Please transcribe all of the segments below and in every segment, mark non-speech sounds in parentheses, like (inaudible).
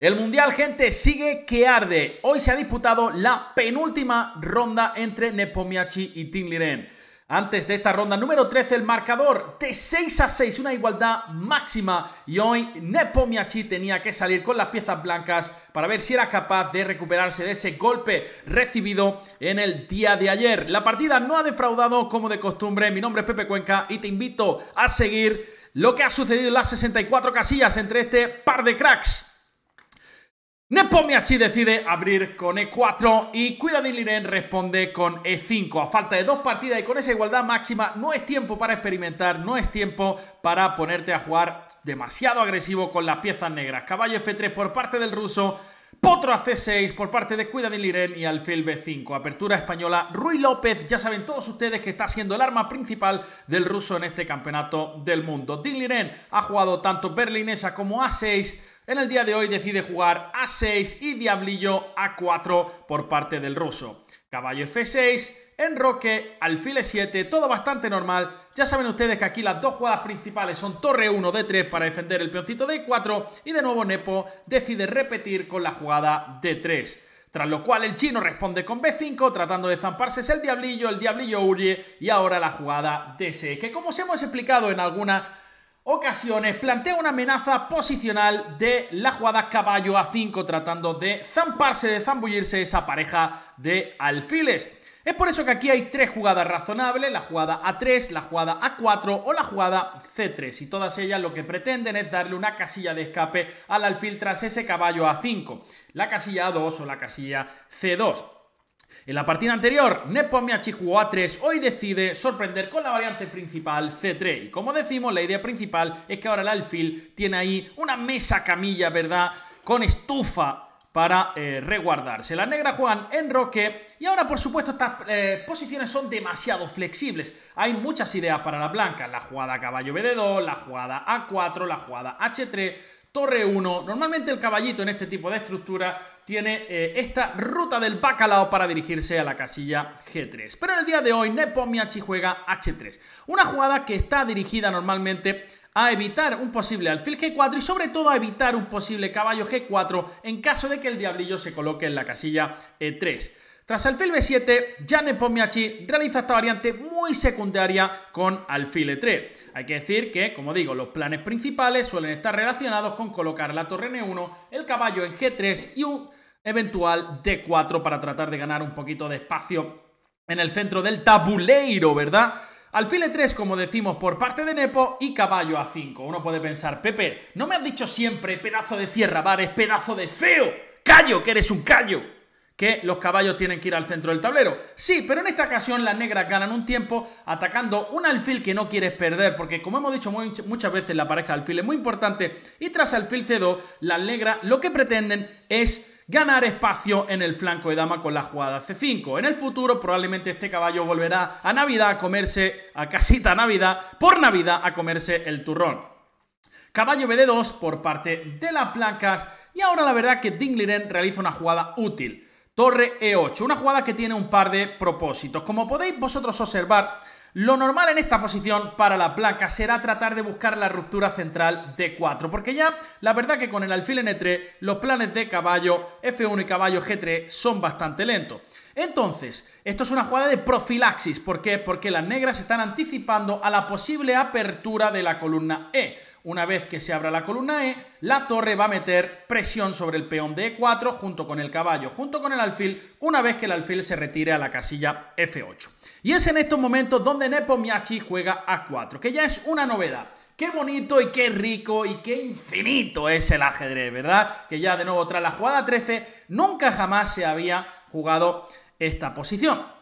El Mundial, gente, sigue que arde. Hoy se ha disputado la penúltima ronda entre Nepomiachi y Tim Liren. Antes de esta ronda número 13, el marcador de 6 a 6, una igualdad máxima. Y hoy Nepomiachi tenía que salir con las piezas blancas para ver si era capaz de recuperarse de ese golpe recibido en el día de ayer. La partida no ha defraudado como de costumbre. Mi nombre es Pepe Cuenca y te invito a seguir lo que ha sucedido en las 64 casillas entre este par de cracks. Nepomiachi decide abrir con E4 y Liren responde con E5. A falta de dos partidas y con esa igualdad máxima, no es tiempo para experimentar, no es tiempo para ponerte a jugar demasiado agresivo con las piezas negras. Caballo F3 por parte del ruso, Potro a C6 por parte de Liren y alfil B5. Apertura española, Rui López, ya saben todos ustedes que está siendo el arma principal del ruso en este campeonato del mundo. Liren ha jugado tanto berlinesa como A6 en el día de hoy decide jugar A6 y Diablillo A4 por parte del ruso. Caballo F6, enroque, alfil E7, todo bastante normal. Ya saben ustedes que aquí las dos jugadas principales son torre 1, D3 para defender el peoncito D4 y de nuevo Nepo decide repetir con la jugada D3. Tras lo cual el chino responde con B5, tratando de zamparse el diablillo, el diablillo huye y ahora la jugada D6, que como os hemos explicado en alguna ocasiones plantea una amenaza posicional de la jugada caballo A5 tratando de zamparse, de zambullirse esa pareja de alfiles. Es por eso que aquí hay tres jugadas razonables, la jugada A3, la jugada A4 o la jugada C3 y todas ellas lo que pretenden es darle una casilla de escape al alfil tras ese caballo A5, la casilla A2 o la casilla C2. En la partida anterior, Nepomiachi jugó a3, hoy decide sorprender con la variante principal C3. Y como decimos, la idea principal es que ahora el alfil tiene ahí una mesa camilla, ¿verdad? Con estufa para eh, reguardarse. Las negras juegan en roque y ahora por supuesto estas eh, posiciones son demasiado flexibles. Hay muchas ideas para las blancas. La jugada caballo BD2, la jugada A4, la jugada H3, torre 1. Normalmente el caballito en este tipo de estructura tiene eh, esta ruta del bacalao para dirigirse a la casilla G3. Pero en el día de hoy Nepomiachi juega H3, una jugada que está dirigida normalmente a evitar un posible alfil G4 y sobre todo a evitar un posible caballo G4 en caso de que el diablillo se coloque en la casilla E3. Tras alfil B7, ya Nepomiachi realiza esta variante muy secundaria con alfil E3. Hay que decir que, como digo, los planes principales suelen estar relacionados con colocar la torre N1, el caballo en G3 y un eventual D4 para tratar de ganar un poquito de espacio en el centro del tabuleiro, ¿verdad? Alfil E3, como decimos, por parte de Nepo y caballo A5. Uno puede pensar, Pepe, ¿no me has dicho siempre pedazo de cierra bares, pedazo de feo? ¡Callo, que eres un callo! Que los caballos tienen que ir al centro del tablero. Sí, pero en esta ocasión las negras ganan un tiempo atacando un alfil que no quieres perder, porque como hemos dicho muchas veces la pareja alfil es muy importante, y tras alfil C2, las negras lo que pretenden es ganar espacio en el flanco de dama con la jugada C5. En el futuro probablemente este caballo volverá a Navidad a comerse, a casita Navidad, por Navidad a comerse el turrón. Caballo BD2 por parte de las blancas y ahora la verdad que Dingliren realiza una jugada útil. Torre E8, una jugada que tiene un par de propósitos. Como podéis vosotros observar, lo normal en esta posición para la placa será tratar de buscar la ruptura central de 4, porque ya la verdad que con el alfil N3 los planes de caballo F1 y caballo G3 son bastante lentos. Entonces, esto es una jugada de profilaxis, ¿por qué? Porque las negras están anticipando a la posible apertura de la columna E. Una vez que se abra la columna E, la torre va a meter presión sobre el peón de E4 junto con el caballo, junto con el alfil, una vez que el alfil se retire a la casilla F8. Y es en estos momentos donde Nepomiachi juega A4, que ya es una novedad. Qué bonito y qué rico y qué infinito es el ajedrez, ¿verdad? Que ya de nuevo tras la jugada 13 nunca jamás se había jugado esta posición.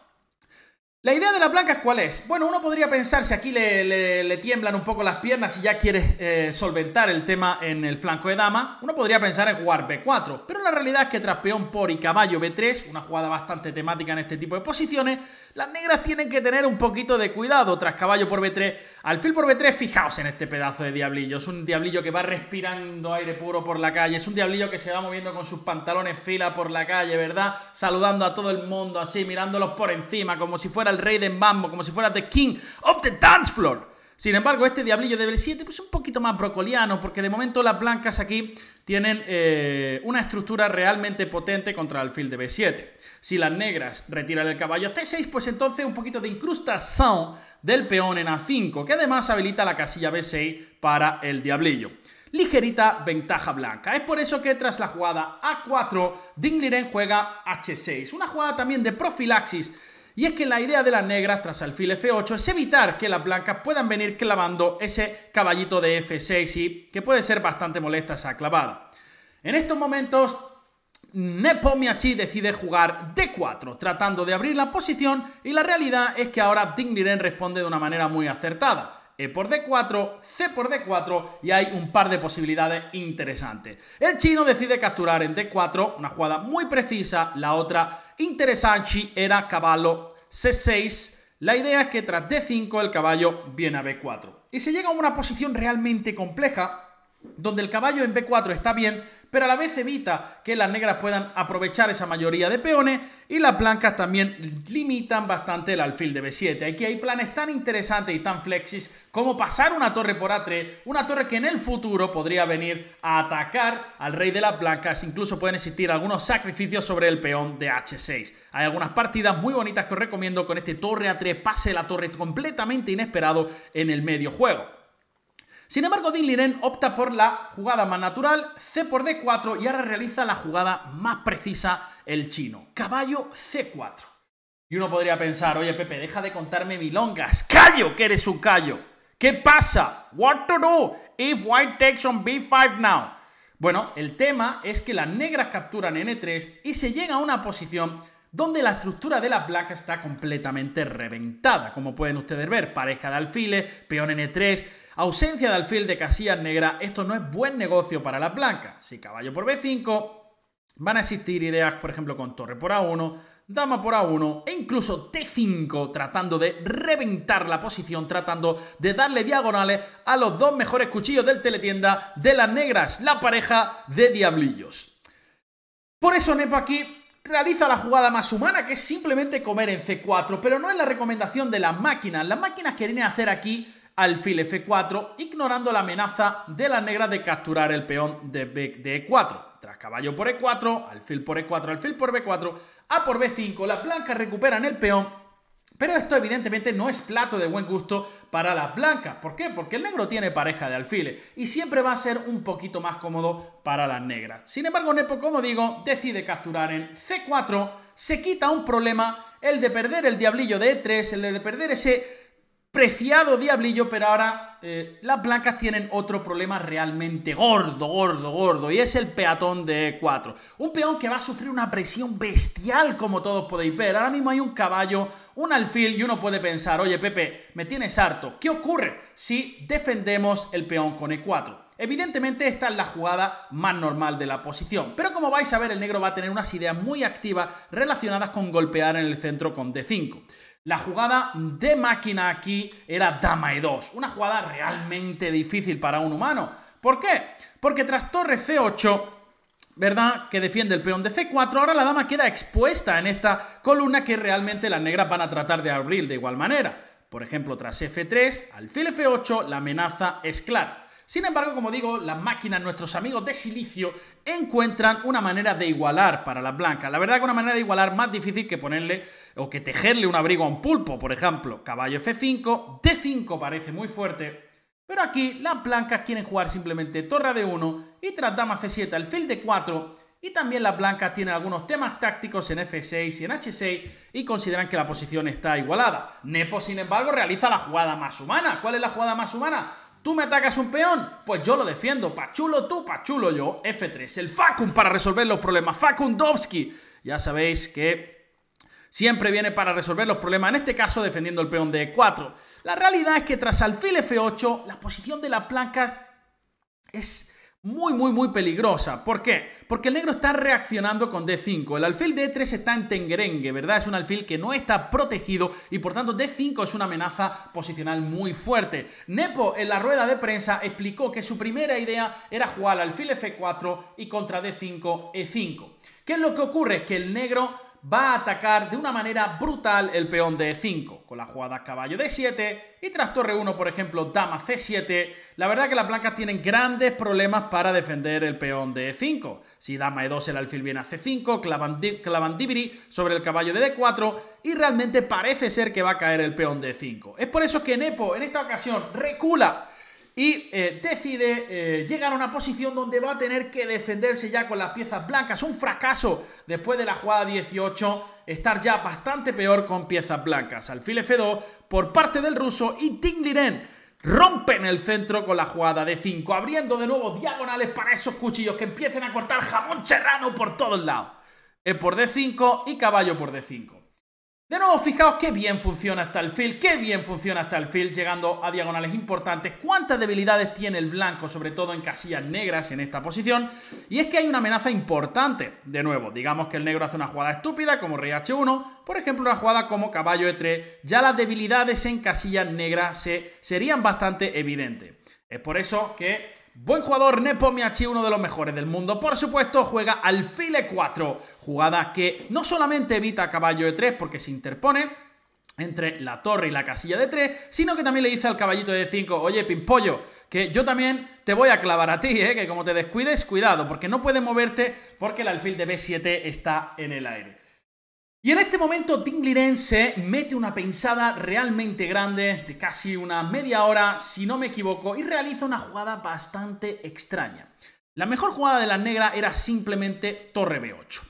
La idea de la blancas, ¿cuál es? Bueno, uno podría pensar si aquí le, tiemblan un poco las piernas y ya quiere eh, solventar el tema en el flanco de dama, uno podría pensar en jugar B4, pero la realidad es que tras peón por y caballo B3, una jugada bastante temática en este tipo de posiciones, las negras tienen que tener un poquito de cuidado tras caballo por B3. Alfil por B3, fijaos en este pedazo de diablillo, es un diablillo que va respirando aire puro por la calle, es un diablillo que se va moviendo con sus pantalones fila por la calle, ¿verdad? Saludando a todo el mundo así, mirándolos por encima, como si fuera el rey de Mbambo, como si fuera The King of the Dance Floor. Sin embargo, este diablillo de B7 pues un poquito más brocoliano, porque de momento las blancas aquí tienen eh, una estructura realmente potente contra el alfil de B7. Si las negras retiran el caballo C6, pues entonces un poquito de incrustación del peón en A5, que además habilita la casilla B6 para el diablillo. Ligerita ventaja blanca. Es por eso que tras la jugada A4, Dingliren juega H6. Una jugada también de profilaxis y es que la idea de las negras tras alfil F8 es evitar que las blancas puedan venir clavando ese caballito de F6 y que puede ser bastante molesta esa clavada. En estos momentos, Nepomiachi decide jugar D4, tratando de abrir la posición y la realidad es que ahora Dingliren responde de una manera muy acertada. E por D4, C por D4 y hay un par de posibilidades interesantes. El chino decide capturar en D4, una jugada muy precisa, la otra interesante era caballo C6. La idea es que tras D5 el caballo viene a B4. Y se llega a una posición realmente compleja, donde el caballo en B4 está bien, pero a la vez evita que las negras puedan aprovechar esa mayoría de peones y las blancas también limitan bastante el alfil de B7. Aquí hay planes tan interesantes y tan flexis como pasar una torre por A3, una torre que en el futuro podría venir a atacar al rey de las blancas, incluso pueden existir algunos sacrificios sobre el peón de H6. Hay algunas partidas muy bonitas que os recomiendo con este torre A3, pase la torre completamente inesperado en el medio juego. Sin embargo, Din opta por la jugada más natural, C por D4, y ahora realiza la jugada más precisa el chino, caballo C4. Y uno podría pensar, oye Pepe, deja de contarme milongas, callo que eres un callo. ¿Qué pasa? What to do if white takes on B5 now? Bueno, el tema es que las negras capturan N3 y se llega a una posición donde la estructura de la placa está completamente reventada. Como pueden ustedes ver, pareja de alfiles, peón N3, Ausencia de alfil de casillas negras, esto no es buen negocio para la blanca. Si caballo por B5, van a existir ideas, por ejemplo, con torre por A1, dama por A1 e incluso T5, tratando de reventar la posición, tratando de darle diagonales a los dos mejores cuchillos del teletienda de las negras, la pareja de diablillos. Por eso Nepo aquí realiza la jugada más humana, que es simplemente comer en C4, pero no es la recomendación de las máquinas. Las máquinas quieren hacer aquí alfil F4, ignorando la amenaza de la negra de capturar el peón de, E4. Tras caballo por E4, alfil por E4, alfil por B4, A por B5, las blancas recuperan el peón, pero esto evidentemente no es plato de buen gusto para las blancas. ¿Por qué? Porque el negro tiene pareja de alfiles y siempre va a ser un poquito más cómodo para las negras. Sin embargo, Nepo, como digo, decide capturar en C4, se quita un problema, el de perder el diablillo de E3, el de perder ese preciado diablillo, pero ahora eh, las blancas tienen otro problema realmente gordo, gordo, gordo, y es el peatón de E4. Un peón que va a sufrir una presión bestial, como todos podéis ver. Ahora mismo hay un caballo, un alfil, y uno puede pensar, oye Pepe, me tienes harto. ¿Qué ocurre si defendemos el peón con E4? Evidentemente esta es la jugada más normal de la posición, pero como vais a ver el negro va a tener unas ideas muy activas relacionadas con golpear en el centro con D5. La jugada de máquina aquí era dama e2, una jugada realmente difícil para un humano. ¿Por qué? Porque tras torre c8, ¿verdad? Que defiende el peón de c4, ahora la dama queda expuesta en esta columna que realmente las negras van a tratar de abrir de igual manera. Por ejemplo, tras f3, alfil f8, la amenaza es clara. Sin embargo, como digo, las máquinas, nuestros amigos de silicio, encuentran una manera de igualar para las blancas. La verdad que una manera de igualar más difícil que ponerle o que tejerle un abrigo a un pulpo, por ejemplo. Caballo F5, D5 parece muy fuerte, pero aquí las blancas quieren jugar simplemente torre de 1 y tras dama C7 alfil de 4 y también las blancas tienen algunos temas tácticos en F6 y en H6 y consideran que la posición está igualada. Nepo, sin embargo, realiza la jugada más humana. ¿Cuál es la jugada más humana? ¿Tú me atacas un peón? Pues yo lo defiendo. Pachulo tú, pachulo yo. F3. El Facum para resolver los problemas. Facundovsky. Ya sabéis que siempre viene para resolver los problemas, en este caso defendiendo el peón de E4. La realidad es que tras alfil F8, la posición de las blancas es muy, muy, muy peligrosa. ¿Por qué? Porque el negro está reaccionando con D5. El alfil D3 está en tengerengue, ¿verdad? Es un alfil que no está protegido y por tanto D5 es una amenaza posicional muy fuerte. Nepo en la rueda de prensa explicó que su primera idea era jugar alfil F4 y contra D5 E5. ¿Qué es lo que ocurre? Que el negro va a atacar de una manera brutal el peón de E5, con la jugada caballo D7 y tras torre 1, por ejemplo, dama C7. La verdad que las blancas tienen grandes problemas para defender el peón de E5. Si dama E2 el alfil viene a C5, clavandibri sobre el caballo de D4 y realmente parece ser que va a caer el peón de E5. Es por eso que Nepo en esta ocasión recula y eh, decide eh, llegar a una posición donde va a tener que defenderse ya con las piezas blancas. Un fracaso después de la jugada 18, estar ya bastante peor con piezas blancas. Alfil F2 por parte del ruso y Tingliren rompe en el centro con la jugada de 5, abriendo de nuevo diagonales para esos cuchillos que empiecen a cortar jamón serrano por todos lados. E por D5 y caballo por D5. De nuevo, fijaos qué bien funciona hasta el fil, qué bien funciona hasta el fil, llegando a diagonales importantes. Cuántas debilidades tiene el blanco, sobre todo en casillas negras en esta posición. Y es que hay una amenaza importante. De nuevo, digamos que el negro hace una jugada estúpida como rey h1, por ejemplo, una jugada como caballo e3. Ya las debilidades en casillas negras se, serían bastante evidentes. Es por eso que Buen jugador, Nepo Miachi, uno de los mejores del mundo. Por supuesto, juega alfil e4, jugada que no solamente evita caballo e3 porque se interpone entre la torre y la casilla de 3, sino que también le dice al caballito de 5, oye, Pimpollo, que yo también te voy a clavar a ti, ¿eh? que como te descuides, cuidado, porque no puedes moverte porque el alfil de B7 está en el aire. Y en este momento Tingliren se mete una pensada realmente grande, de casi una media hora, si no me equivoco, y realiza una jugada bastante extraña. La mejor jugada de la negra era simplemente torre B8.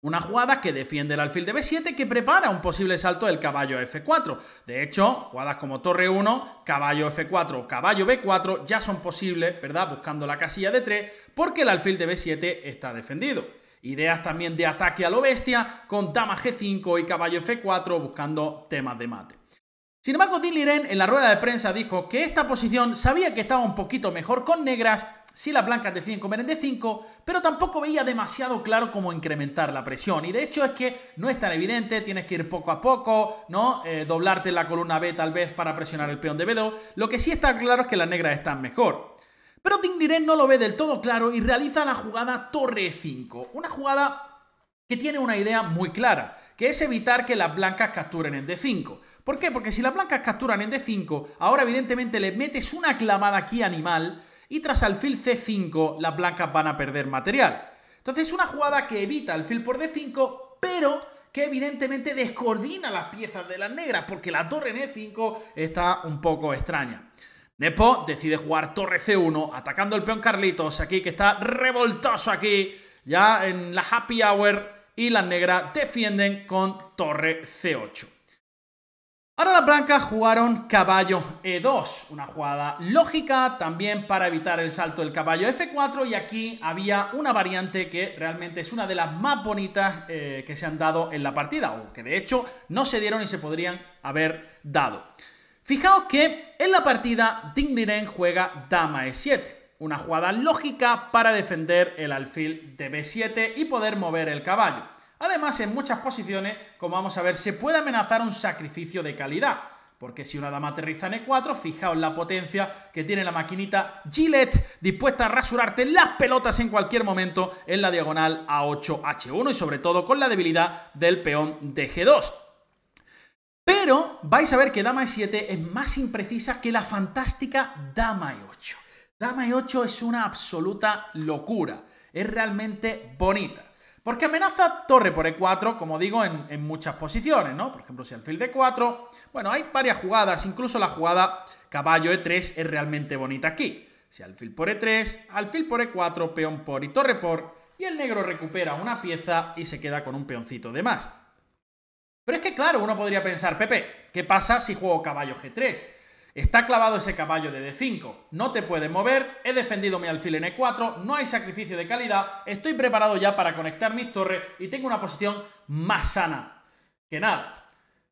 Una jugada que defiende el alfil de B7 que prepara un posible salto del caballo F4. De hecho, jugadas como torre 1, caballo F4 o caballo B4 ya son posibles, ¿verdad? Buscando la casilla de 3 porque el alfil de B7 está defendido. Ideas también de ataque a lo bestia, con dama G5 y caballo F4 buscando temas de mate. Sin embargo, Liren en la rueda de prensa dijo que esta posición sabía que estaba un poquito mejor con negras si las blancas deciden comer en D5, pero tampoco veía demasiado claro cómo incrementar la presión. Y de hecho es que no es tan evidente, tienes que ir poco a poco, ¿no? Eh, doblarte la columna B tal vez para presionar el peón de B2. Lo que sí está claro es que las negras están mejor. Pero Dingliren no lo ve del todo claro y realiza la jugada Torre 5. Una jugada que tiene una idea muy clara, que es evitar que las blancas capturen en D5. ¿Por qué? Porque si las blancas capturan en D5, ahora evidentemente le metes una clamada aquí animal y tras alfil C5 las blancas van a perder material. Entonces es una jugada que evita alfil por D5, pero que evidentemente descoordina las piezas de las negras, porque la torre en E5 está un poco extraña. Nepo decide jugar torre C1, atacando el peón Carlitos aquí, que está revoltoso aquí, ya en la happy hour, y las negras defienden con torre C8. Ahora las blancas jugaron caballo E2, una jugada lógica también para evitar el salto del caballo F4 y aquí había una variante que realmente es una de las más bonitas eh, que se han dado en la partida, o que de hecho no se dieron y se podrían haber dado. Fijaos que en la partida Dingliren juega dama e7, una jugada lógica para defender el alfil de b7 y poder mover el caballo. Además, en muchas posiciones, como vamos a ver, se puede amenazar un sacrificio de calidad. Porque si una dama aterriza en E4, fijaos la potencia que tiene la maquinita Gillette dispuesta a rasurarte las pelotas en cualquier momento en la diagonal A8H1 y sobre todo con la debilidad del peón de G2. Pero vais a ver que dama e7 es más imprecisa que la fantástica dama e8. Dama e8 es una absoluta locura. Es realmente bonita. Porque amenaza torre por e4, como digo, en, muchas posiciones, ¿no? Por ejemplo, si alfil d4... Bueno, hay varias jugadas, incluso la jugada caballo e3 es realmente bonita aquí. Si alfil por e3, alfil por e4, peón por y torre por, y el negro recupera una pieza y se queda con un peoncito de más. Pero es que claro, uno podría pensar, Pepe, ¿qué pasa si juego caballo G3? Está clavado ese caballo de D5, no te puedes mover, he defendido mi alfil en E4, no hay sacrificio de calidad, estoy preparado ya para conectar mis torres y tengo una posición más sana que nada.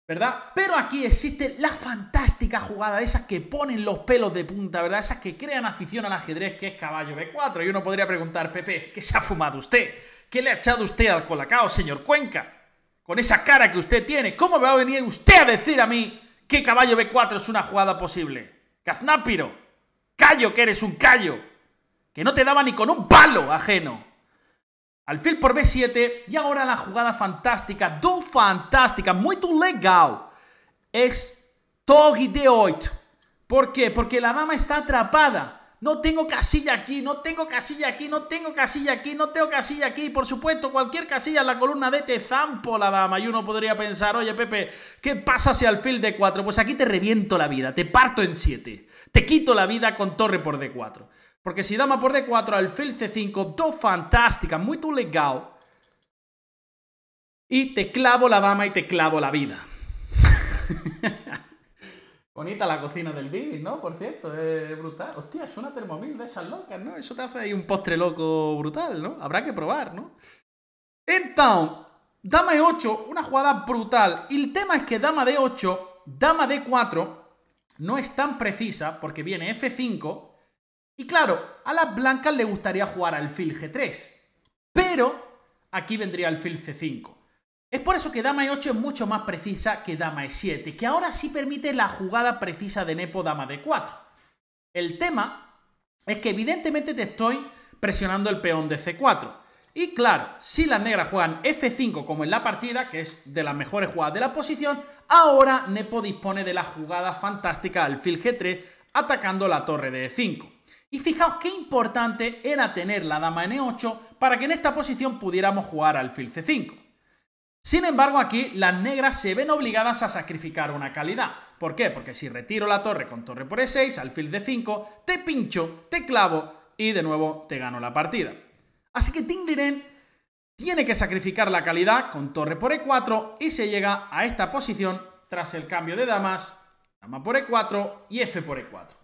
¿Verdad? Pero aquí existe la fantástica jugada esas que ponen los pelos de punta, ¿verdad? Esas que crean afición al ajedrez, que es caballo B4. Y uno podría preguntar, Pepe, ¿qué se ha fumado usted? ¿Qué le ha echado usted al colacao, señor Cuenca? Con esa cara que usted tiene, ¿cómo va a venir usted a decir a mí que caballo B4 es una jugada posible? Caznápiro, callo que eres un callo, que no te daba ni con un palo ajeno. alfil por b7 y ahora la jugada fantástica, do fantástica, muy legal, es torre de 8. ¿Por qué? Porque la dama está atrapada. No tengo casilla aquí, no tengo casilla aquí, no tengo casilla aquí, no tengo casilla aquí. Por supuesto, cualquier casilla en la columna D te zampo la dama. Y uno podría pensar, oye Pepe, ¿qué pasa si alfil D4? Pues aquí te reviento la vida, te parto en 7. Te quito la vida con torre por D4. Porque si dama por D4, alfil C5, do fantástica, muy tu legal. Y te clavo la dama y te clavo la vida. (laughs) Bonita la cocina del Bibi, ¿no? Por cierto, es brutal. Hostia, es una termomil de esas locas, ¿no? Eso te hace ahí un postre loco brutal, ¿no? Habrá que probar, ¿no? Entonces, dama E8, una jugada brutal. Y el tema es que dama D8, dama D4, no es tan precisa porque viene F5. Y claro, a las blancas le gustaría jugar alfil G3. Pero aquí vendría alfil C5. Es por eso que dama e8 es mucho más precisa que dama e7, que ahora sí permite la jugada precisa de Nepo dama d4. El tema es que evidentemente te estoy presionando el peón de c4. Y claro, si las negras juegan f5 como en la partida, que es de las mejores jugadas de la posición, ahora Nepo dispone de la jugada fantástica alfil g3 atacando la torre de e5. Y fijaos qué importante era tener la dama en e8 para que en esta posición pudiéramos jugar alfil c5. Sin embargo, aquí las negras se ven obligadas a sacrificar una calidad. ¿Por qué? Porque si retiro la torre con torre por e6, alfil de 5, te pincho, te clavo y de nuevo te gano la partida. Así que Tingliren tiene que sacrificar la calidad con torre por e4 y se llega a esta posición tras el cambio de damas, dama por e4 y f por e4.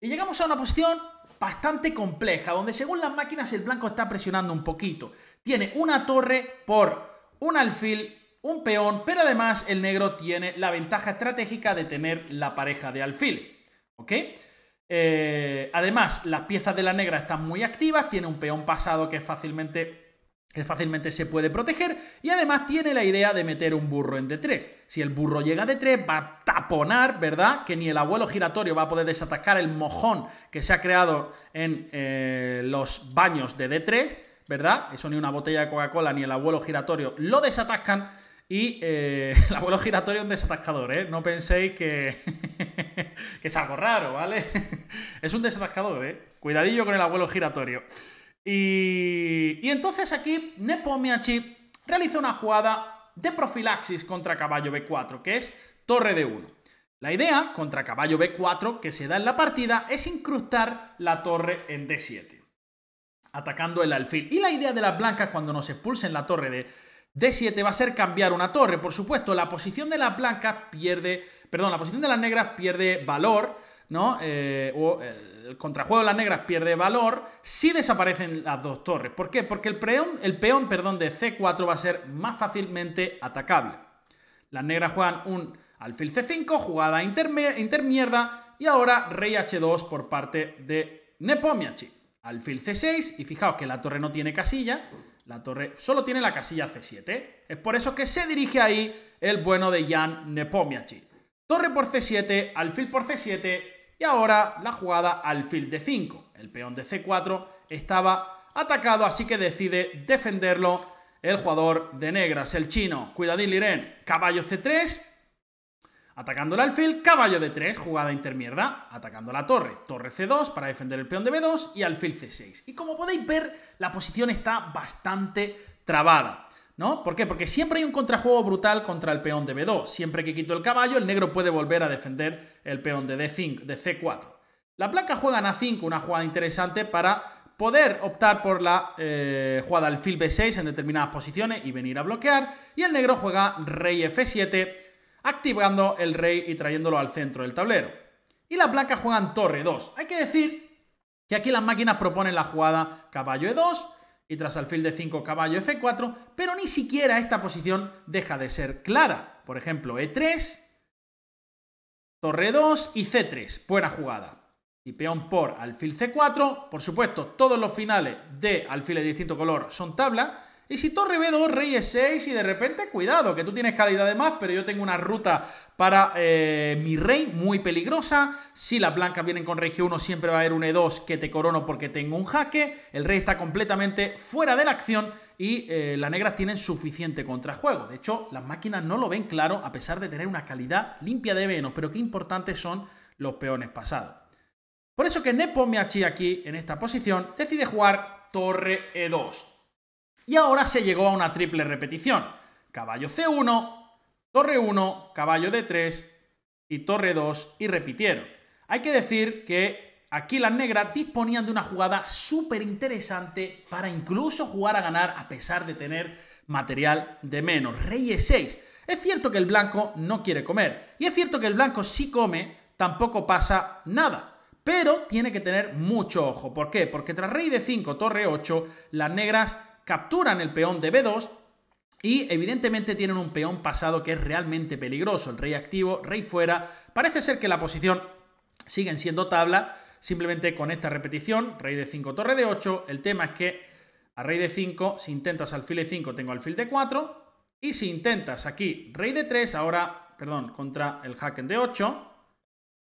Y llegamos a una posición bastante compleja, donde según las máquinas el blanco está presionando un poquito. Tiene una torre por un alfil, un peón, pero además el negro tiene la ventaja estratégica de tener la pareja de alfil. ¿Ok? Eh, además, las piezas de la negra están muy activas, tiene un peón pasado que fácilmente, que fácilmente se puede proteger y además tiene la idea de meter un burro en D3. Si el burro llega a D3 va a taponar, ¿verdad? Que ni el abuelo giratorio va a poder desatacar el mojón que se ha creado en eh, los baños de D3 ¿verdad? Eso ni una botella de Coca-Cola ni el abuelo giratorio lo desatascan. Y eh, (laughs) el abuelo giratorio es un desatascador, ¿eh? No penséis que, (laughs) que es algo raro, ¿vale? (laughs) es un desatascador, ¿eh? Cuidadillo con el abuelo giratorio. Y, entonces aquí Nepomniachtchi realiza una jugada de profilaxis contra caballo B4, que es torre de 1. La idea contra caballo B4 que se da en la partida es incrustar la torre en D7 atacando el alfil. Y la idea de las blancas cuando nos expulsen la torre de D7 va a ser cambiar una torre. Por supuesto, la posición de las blancas pierde, perdón, la posición de las negras pierde valor, ¿no? Eh, o el contrajuego de las negras pierde valor si desaparecen las dos torres. ¿Por qué? Porque el peón, el peón perdón, de C4 va a ser más fácilmente atacable. Las negras juegan un alfil C5, jugada intermierda, y ahora rey H2 por parte de Nepomniachtchi alfil C6 y fijaos que la torre no tiene casilla, la torre solo tiene la casilla C7. Es por eso que se dirige ahí el bueno de Jan Nepomniachtchi. Torre por C7, alfil por C7 y ahora la jugada alfil D5. El peón de C4 estaba atacado, así que decide defenderlo el jugador de negras, el chino. Cuidadín Liren, caballo C3, Atacando el alfil, caballo de 3, jugada intermierda. Atacando la torre, torre C2 para defender el peón de B2 y alfil C6. Y como podéis ver, la posición está bastante trabada. ¿No? ¿Por qué? Porque siempre hay un contrajuego brutal contra el peón de B2. Siempre que quito el caballo, el negro puede volver a defender el peón de, D5, de C4. La blanca juega en A5, una jugada interesante para poder optar por la eh, jugada alfil B6 en determinadas posiciones y venir a bloquear. Y el negro juega rey F7 activando el rey y trayéndolo al centro del tablero. Y las blancas juegan torre 2. Hay que decir que aquí las máquinas proponen la jugada caballo E2 y tras alfil de 5 caballo F4, pero ni siquiera esta posición deja de ser clara. Por ejemplo, E3, torre 2 y C3. Buena jugada. Y peón por alfil C4. Por supuesto, todos los finales de alfiles de distinto color son tabla. Y si torre B2, rey E6 y de repente, cuidado, que tú tienes calidad de más, pero yo tengo una ruta para eh, mi rey muy peligrosa. Si las blancas vienen con rey G1, siempre va a haber un E2 que te corono porque tengo un jaque. El rey está completamente fuera de la acción y eh, las negras tienen suficiente contrajuego. De hecho, las máquinas no lo ven claro a pesar de tener una calidad limpia de menos, pero qué importantes son los peones pasados. Por eso que Nepo Miachi aquí, en esta posición, decide jugar torre E2. Y ahora se llegó a una triple repetición. Caballo C1, torre 1, caballo D3 y torre 2 y repitieron. Hay que decir que aquí las negras disponían de una jugada súper interesante para incluso jugar a ganar a pesar de tener material de menos. Rey E6. Es cierto que el blanco no quiere comer. Y es cierto que el blanco si come, tampoco pasa nada. Pero tiene que tener mucho ojo. ¿Por qué? Porque tras rey de 5, torre 8, las negras capturan el peón de B2 y evidentemente tienen un peón pasado que es realmente peligroso. El rey activo, rey fuera. Parece ser que la posición siguen siendo tabla. Simplemente con esta repetición, rey de 5, torre de 8. El tema es que a rey de 5, si intentas alfil de 5, tengo alfil de 4. Y si intentas aquí rey de 3, ahora, perdón, contra el jaque de 8.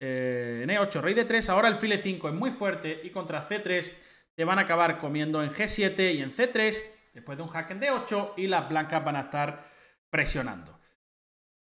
Eh, en E8, rey de 3, ahora el file 5 es muy fuerte y contra C3 te van a acabar comiendo en G7 y en C3, después de un hack en D8, y las blancas van a estar presionando.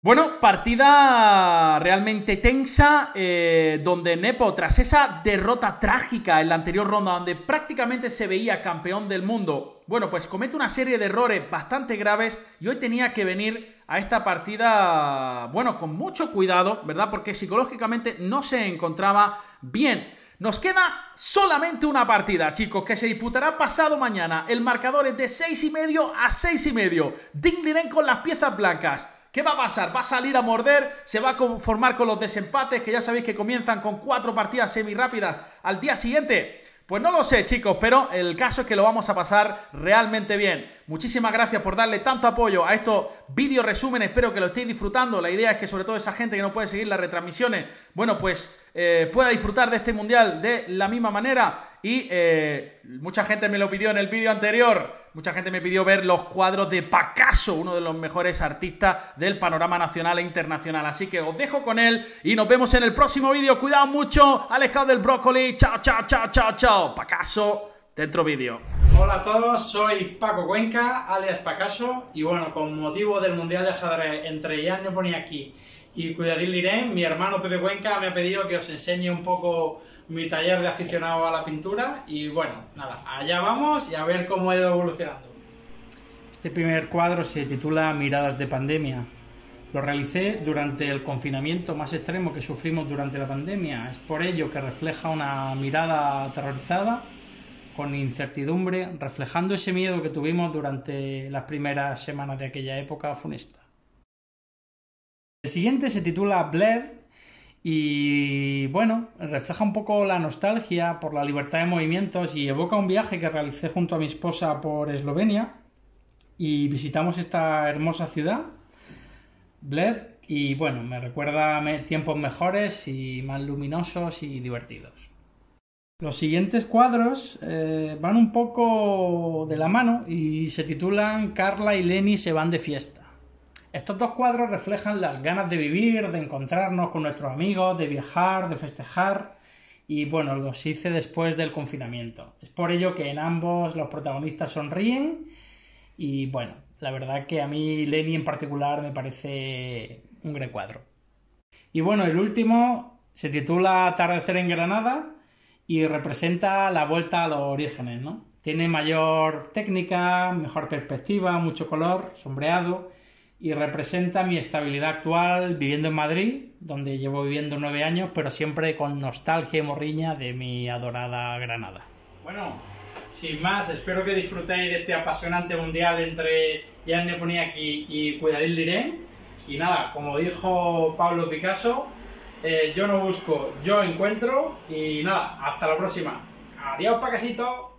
Bueno, partida realmente tensa, eh, donde Nepo, tras esa derrota trágica en la anterior ronda, donde prácticamente se veía campeón del mundo, bueno, pues comete una serie de errores bastante graves y hoy tenía que venir a esta partida, bueno, con mucho cuidado, ¿verdad? Porque psicológicamente no se encontraba bien. Nos queda solamente una partida, chicos, que se disputará pasado mañana. El marcador es de 6 y medio a 6 y medio. Dinglinen con las piezas blancas. ¿Qué va a pasar? ¿Va a salir a morder? ¿Se va a conformar con los desempates que ya sabéis que comienzan con cuatro partidas semi rápidas al día siguiente? Pues no lo sé, chicos, pero el caso es que lo vamos a pasar realmente bien. Muchísimas gracias por darle tanto apoyo a estos vídeos resúmenes. Espero que lo estéis disfrutando. La idea es que sobre todo esa gente que no puede seguir las retransmisiones, bueno, pues eh, pueda disfrutar de este mundial de la misma manera. Y eh, mucha gente me lo pidió en el vídeo anterior. Mucha gente me pidió ver los cuadros de Pacaso, uno de los mejores artistas del panorama nacional e internacional. Así que os dejo con él y nos vemos en el próximo vídeo. Cuidado mucho, alejado del brócoli. Chao, chao, chao, chao, chao. Pacaso, dentro vídeo. Hola a todos, soy Paco Cuenca, alias Pacaso. Y bueno, con motivo del Mundial de Ajedrez entre Jan aquí y Cuidadil Lirén, mi hermano Pepe Cuenca me ha pedido que os enseñe un poco mi taller de aficionado a la pintura y bueno, nada, allá vamos y a ver cómo ha ido evolucionando. Este primer cuadro se titula Miradas de pandemia. Lo realicé durante el confinamiento más extremo que sufrimos durante la pandemia. Es por ello que refleja una mirada aterrorizada, con incertidumbre, reflejando ese miedo que tuvimos durante las primeras semanas de aquella época funesta. El siguiente se titula Bled y bueno, refleja un poco la nostalgia por la libertad de movimientos y evoca un viaje que realicé junto a mi esposa por Eslovenia y visitamos esta hermosa ciudad, Bled, y bueno, me recuerda tiempos mejores y más luminosos y divertidos. Los siguientes cuadros eh, van un poco de la mano y se titulan Carla y Lenny se van de fiesta. Estos dos cuadros reflejan las ganas de vivir, de encontrarnos con nuestros amigos, de viajar, de festejar y bueno, los hice después del confinamiento. Es por ello que en ambos los protagonistas sonríen y bueno, la verdad que a mí Lenny en particular me parece un gran cuadro. Y bueno, el último se titula Atardecer en Granada y representa la vuelta a los orígenes, ¿no? Tiene mayor técnica, mejor perspectiva, mucho color, sombreado y representa mi estabilidad actual viviendo en Madrid, donde llevo viviendo nueve años, pero siempre con nostalgia y morriña de mi adorada Granada. Bueno, sin más, espero que disfrutéis de este apasionante mundial entre Jan Neponiaki y Cuidadil Lirén. Y nada, como dijo Pablo Picasso, eh, yo no busco, yo encuentro. Y nada, hasta la próxima. Adiós, Pacasito.